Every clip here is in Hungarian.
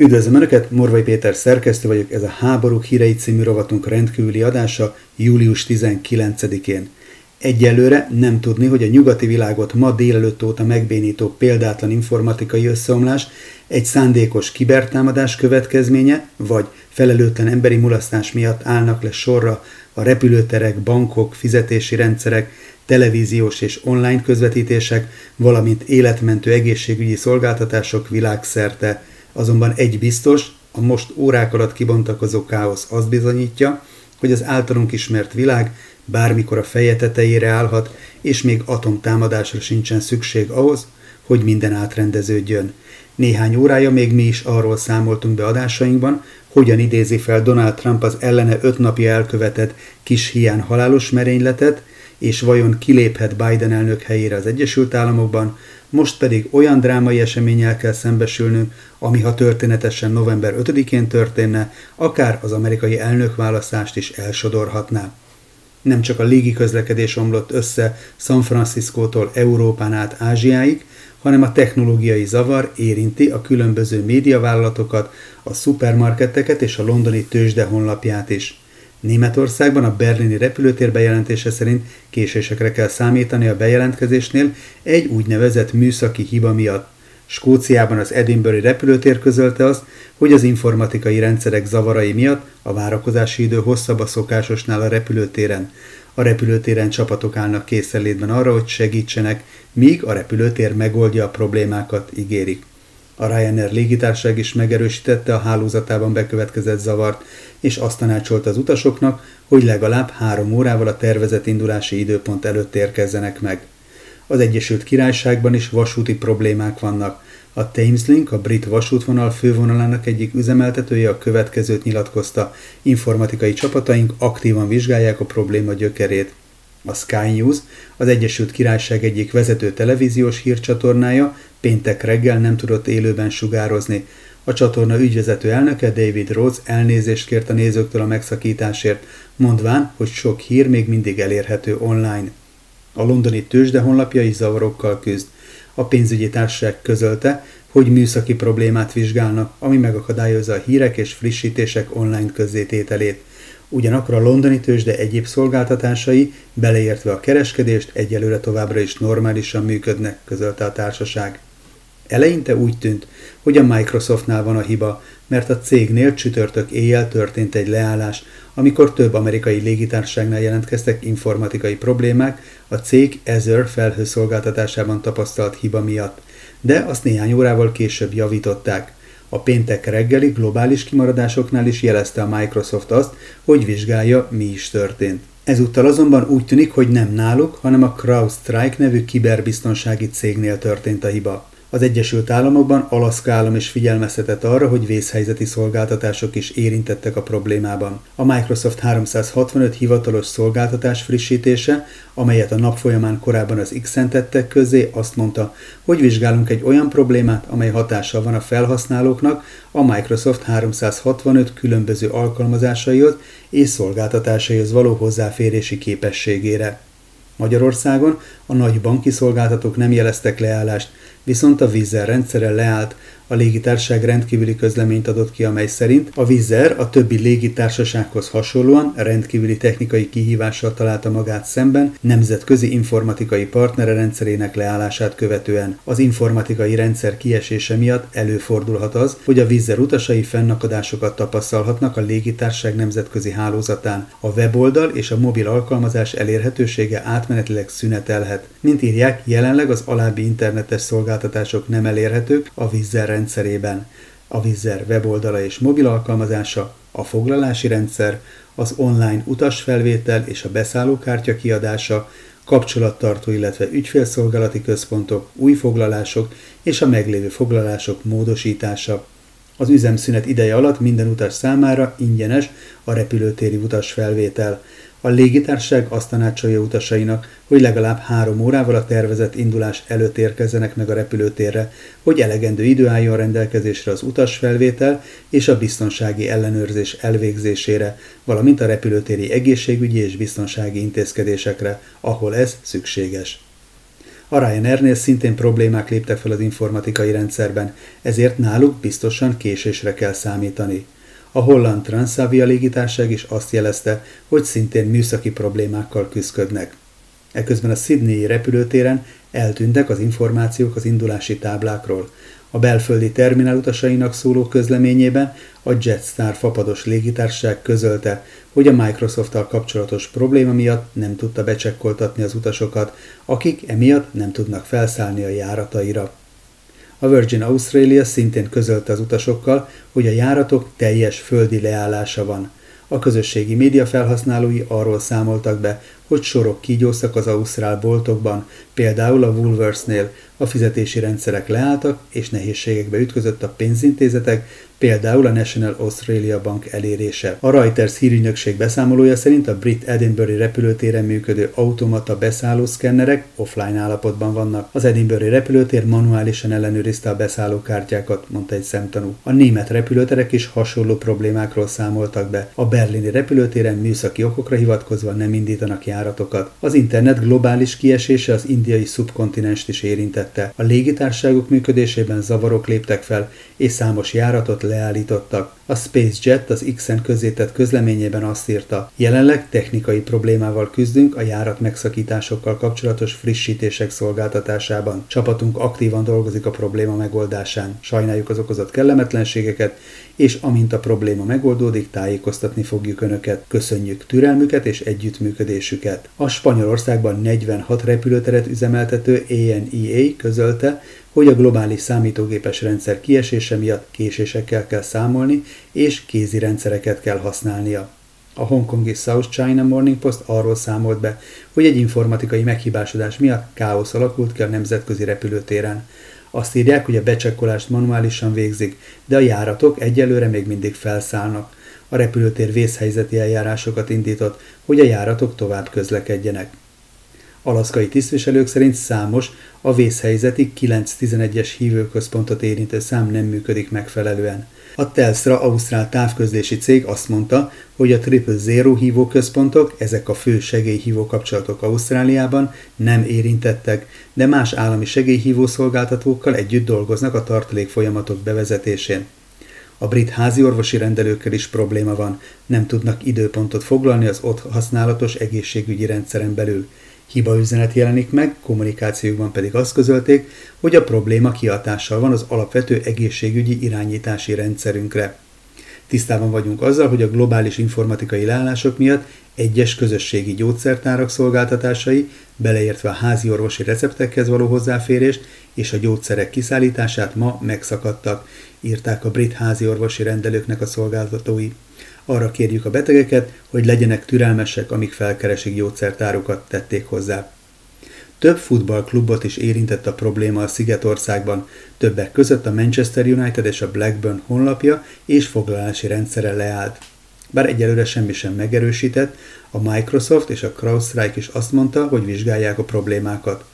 Üdvözlöm Önöket, Morvai Péter szerkesztő vagyok, ez a Háborúk hírei című rovatunk rendkívüli adása július 19-én. Egyelőre nem tudni, hogy a nyugati világot ma délelőtt óta megbénító példátlan informatikai összeomlás egy szándékos kibertámadás következménye, vagy felelőtlen emberi mulasztás miatt állnak le sorra a repülőterek, bankok, fizetési rendszerek, televíziós és online közvetítések, valamint életmentő egészségügyi szolgáltatások világszerte – Azonban egy biztos, a most órák alatt kibontakozó káosz azt bizonyítja, hogy az általunk ismert világ bármikor a feje tetejére állhat, és még atomtámadásra sincsen szükség ahhoz, hogy minden átrendeződjön. Néhány órája még mi is arról számoltunk be adásainkban, hogyan idézi fel Donald Trump az ellene öt napja elkövetett kis hián halálos merényletet, és vajon kiléphet Biden elnök helyére az Egyesült Államokban, most pedig olyan drámai eseménnyel kell szembesülnünk, ami ha történetesen november 5-én történne, akár az amerikai elnökválasztást is elsodorhatná. Nem csak a légi közlekedés omlott össze San Franciscótól Európán át Ázsiáig, hanem a technológiai zavar érinti a különböző médiavállalatokat, a szupermarketeket és a londoni tőzsde honlapját is. Németországban a berlini repülőtér bejelentése szerint késésekre kell számítani a bejelentkezésnél egy úgynevezett műszaki hiba miatt. Skóciában az Edinburghi repülőtér közölte azt, hogy az informatikai rendszerek zavarai miatt a várakozási idő hosszabb a szokásosnál a repülőtéren. A repülőtéren csapatok állnak készenlétben arra, hogy segítsenek, míg a repülőtér megoldja a problémákat, ígérik. A Ryanair légitárság is megerősítette a hálózatában bekövetkezett zavart, és azt tanácsolta az utasoknak, hogy legalább három órával a tervezett indulási időpont előtt érkezzenek meg. Az Egyesült Királyságban is vasúti problémák vannak. A Thameslink, a brit vasútvonal fővonalának egyik üzemeltetője a következőt nyilatkozta. Informatikai csapataink aktívan vizsgálják a probléma gyökerét. A Sky News, az Egyesült Királyság egyik vezető televíziós hírcsatornája péntek reggel nem tudott élőben sugározni. A csatorna ügyvezető elnöke David Rhodes elnézést kért a nézőktől a megszakításért, mondván, hogy sok hír még mindig elérhető online. A londoni tőzsde honlapja is zavarokkal küzd. A pénzügyi társaság közölte, hogy műszaki problémát vizsgálnak, ami megakadályozza a hírek és frissítések online közzétételét. Ugyanakkor a londoni tőzsde egyéb szolgáltatásai, beleértve a kereskedést, egyelőre továbbra is normálisan működnek, közölte a társaság. Eleinte úgy tűnt, hogy a Microsoftnál van a hiba, mert a cégnél csütörtök éjjel történt egy leállás, amikor több amerikai légitársaságnál jelentkeztek informatikai problémák a cég Azure felhőszolgáltatásában tapasztalt hiba miatt, de azt néhány órával később javították. A péntek reggeli globális kimaradásoknál is jelezte a Microsoft azt, hogy vizsgálja, mi is történt. Ezúttal azonban úgy tűnik, hogy nem náluk, hanem a CrowdStrike nevű kiberbiztonsági cégnél történt a hiba. Az Egyesült Államokban Alaszka állam is figyelmeztetett arra, hogy vészhelyzeti szolgáltatások is érintettek a problémában. A Microsoft 365 hivatalos szolgáltatás frissítése, amelyet a nap folyamán korábban az X-en tettek közé, azt mondta, hogy vizsgálunk egy olyan problémát, amely hatással van a felhasználóknak a Microsoft 365 különböző alkalmazásaihoz és szolgáltatásaihoz való hozzáférési képességére. Magyarországon a nagy banki szolgáltatók nem jeleztek leállást, viszont a vízzel rendszere leállt, a légitársaság rendkívüli közleményt adott ki, amely szerint a Vizer a többi légitársasághoz hasonlóan rendkívüli technikai kihívással találta magát szemben nemzetközi informatikai partnere rendszerének leállását követően. Az informatikai rendszer kiesése miatt előfordulhat az, hogy a Vizer utasai fennakadásokat tapasztalhatnak a légitársaság nemzetközi hálózatán. A weboldal és a mobil alkalmazás elérhetősége átmenetileg szünetelhet. Mint írják, jelenleg az alábbi internetes szolgáltatások nem elérhetők a Vizer rendszerében, a Vizzer weboldala és mobil alkalmazása, a foglalási rendszer, az online utasfelvétel és a beszállókártya kiadása, kapcsolattartó, illetve ügyfélszolgálati központok, új foglalások és a meglévő foglalások módosítása. Az üzemszünet ideje alatt minden utas számára ingyenes a repülőtéri utasfelvétel. A légitársaság azt tanácsolja utasainak, hogy legalább három órával a tervezett indulás előtt érkezzenek meg a repülőtérre, hogy elegendő idő álljon rendelkezésre az utasfelvétel és a biztonsági ellenőrzés elvégzésére, valamint a repülőtéri egészségügyi és biztonsági intézkedésekre, ahol ez szükséges. A Ryanairnél szintén problémák léptek fel az informatikai rendszerben, ezért náluk biztosan késésre kell számítani. A holland Transavia légitárság is azt jelezte, hogy szintén műszaki problémákkal küzdködnek. Eközben a Sydney repülőtéren eltűntek az információk az indulási táblákról. A belföldi terminál utasainak szóló közleményében a Jetstar fapados légitársaság közölte, hogy a Microsoft-tal kapcsolatos probléma miatt nem tudta becsekkoltatni az utasokat, akik emiatt nem tudnak felszállni a járataira. A Virgin Australia szintén közölte az utasokkal, hogy a járatok teljes földi leállása van. A közösségi média felhasználói arról számoltak be, hogy sorok kígyóztak az ausztrál boltokban, például a Woolworthsnél a fizetési rendszerek leálltak és nehézségekbe ütközött a pénzintézetek, például a National Australia Bank elérése. A Reuters hírügynökség beszámolója szerint a brit Edinburgh repülőtéren működő automata beszállószkennerek offline állapotban vannak. Az Edinburgh repülőtér manuálisan ellenőrizte a beszállókártyákat, mondta egy szemtanú. A német repülőterek is hasonló problémákról számoltak be. A berlini repülőtéren műszaki okokra hivatkozva nem indítanak járatokat. Az internet globális kiesése az indiai szubkontinenst is érintette. A légitárságok működésében zavarok léptek fel, és számos járatot leállítottak. A SpaceJet az X-en közzétett közleményében azt írta, jelenleg technikai problémával küzdünk a járat megszakításokkal kapcsolatos frissítések szolgáltatásában. Csapatunk aktívan dolgozik a probléma megoldásán. Sajnáljuk az okozott kellemetlenségeket, és amint a probléma megoldódik, tájékoztatni fogjuk Önöket. Köszönjük türelmüket és együttműködésüket. A Spanyolországban 46 repülőteret üzemeltető ANEA közölte, hogy a globális számítógépes rendszer kiesése miatt késésekkel kell számolni, és kézi rendszereket kell használnia. A hongkongi South China Morning Post arról számolt be, hogy egy informatikai meghibásodás miatt káosz alakult ki a nemzetközi repülőtéren. Azt írják, hogy a becsekkolást manuálisan végzik, de a járatok egyelőre még mindig felszállnak. A repülőtér vészhelyzeti eljárásokat indított, hogy a járatok tovább közlekedjenek. Alaszkai tisztviselők szerint számos a vészhelyzeti 911-es hívőközpontot érintő szám nem működik megfelelően. A Telstra Ausztrál távközlési cég azt mondta, hogy a Triple Zero hívóközpontok, ezek a fő segélyhívó kapcsolatok Ausztráliában nem érintettek, de más állami segélyhívó szolgáltatókkal együtt dolgoznak a tartalék folyamatok bevezetésén. A brit házi orvosi rendelőkkel is probléma van, nem tudnak időpontot foglalni az ott használatos egészségügyi rendszeren belül. Hiba üzenet jelenik meg, kommunikációkban pedig azt közölték, hogy a probléma kiatással van az alapvető egészségügyi irányítási rendszerünkre. Tisztában vagyunk azzal, hogy a globális informatikai leállások miatt egyes közösségi gyógyszertárak szolgáltatásai, beleértve a házi orvosi receptekhez való hozzáférést és a gyógyszerek kiszállítását ma megszakadtak, írták a brit házi orvosi rendelőknek a szolgáltatói. Arra kérjük a betegeket, hogy legyenek türelmesek, amíg felkeresik gyógyszertárokat, tették hozzá. Több futballklubot is érintett a probléma a Szigetországban, többek között a Manchester United és a Blackburn honlapja és foglalási rendszere leállt. Bár egyelőre semmi sem megerősített, a Microsoft és a CrowdStrike is azt mondta, hogy vizsgálják a problémákat.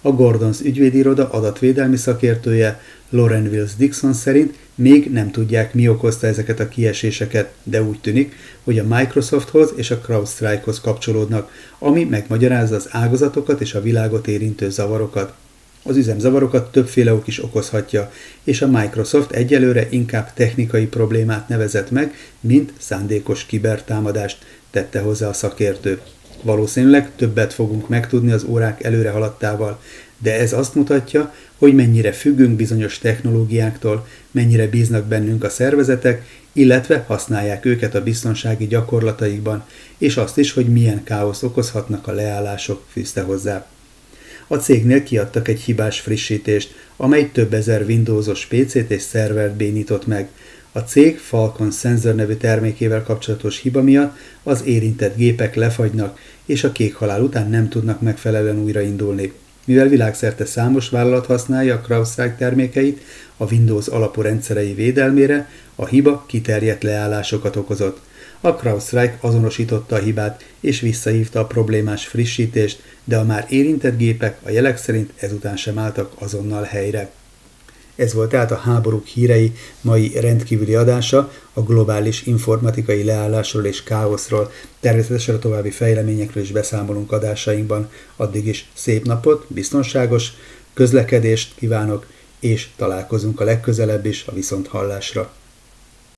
A Gordons ügyvédiroda adatvédelmi szakértője Lauren Wills Dixon szerint még nem tudják, mi okozta ezeket a kieséseket, de úgy tűnik, hogy a Microsofthoz és a CrowdStrike-hoz kapcsolódnak, ami megmagyarázza az ágazatokat és a világot érintő zavarokat. Az üzemzavarokat többféle ok is okozhatja, és a Microsoft egyelőre inkább technikai problémát nevezett meg, mint szándékos kibertámadást, tette hozzá a szakértő. Valószínűleg többet fogunk megtudni az órák előre haladtával, de ez azt mutatja, hogy mennyire függünk bizonyos technológiáktól, mennyire bíznak bennünk a szervezetek, illetve használják őket a biztonsági gyakorlataikban, és azt is, hogy milyen káosz okozhatnak a leállások, fűzte hozzá. A cégnél kiadtak egy hibás frissítést, amely több ezer Windowsos PC-t és szervert bénított meg. A cég Falcon Sensor nevű termékével kapcsolatos hiba miatt az érintett gépek lefagynak, és a kék halál után nem tudnak megfelelően újraindulni. Mivel világszerte számos vállalat használja a CrowdStrike termékeit a Windows alapú rendszerei védelmére, a hiba kiterjedt leállásokat okozott. A CrowdStrike azonosította a hibát és visszahívta a problémás frissítést, de a már érintett gépek a jelek szerint ezután sem álltak azonnal helyre. Ez volt tehát a háborúk hírei mai rendkívüli adása a globális informatikai leállásról és káoszról. Természetesen a további fejleményekről is beszámolunk adásainkban. Addig is szép napot, biztonságos közlekedést kívánok, és találkozunk a legközelebb is a viszonthallásra.